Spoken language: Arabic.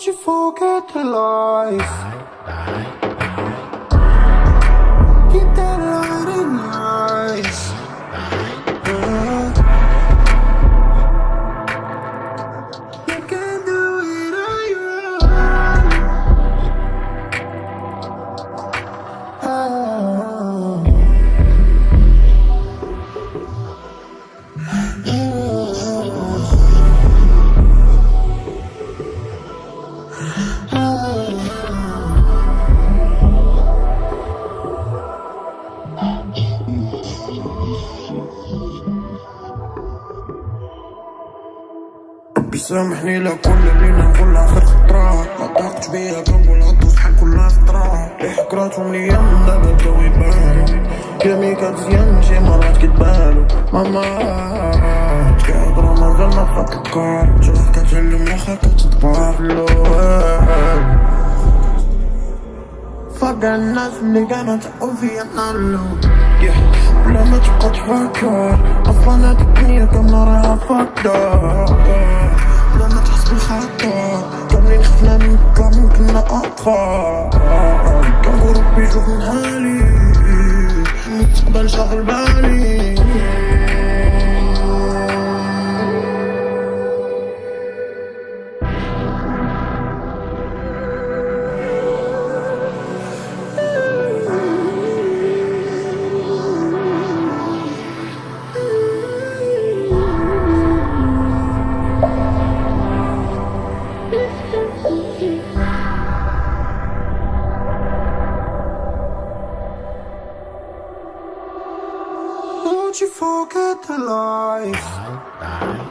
Don't you forget the lies. Bye, bye. سامحني لكل اللي نقول اخر خطرة ما طاقتش بيا كنقول هادو صحاب كلها فطرة اللي حكراتهم ليا من دابا بداو يبانو كلامي كتزيان شي مرات كتبانو ماما كيهضرو مازال تشوف كتعلم واخا كتكبر لوال فاق الناس اللي تعقوا فيا نالو بلا ما تبقى تفكر هاد الدنيا كاملة راها فاكدة بلا ما تحس بالخطر كاملين خفنا من من كنا أطفال. كنقول ربي يشوف من حالي المستقبل شاغل بالي. You forget the life.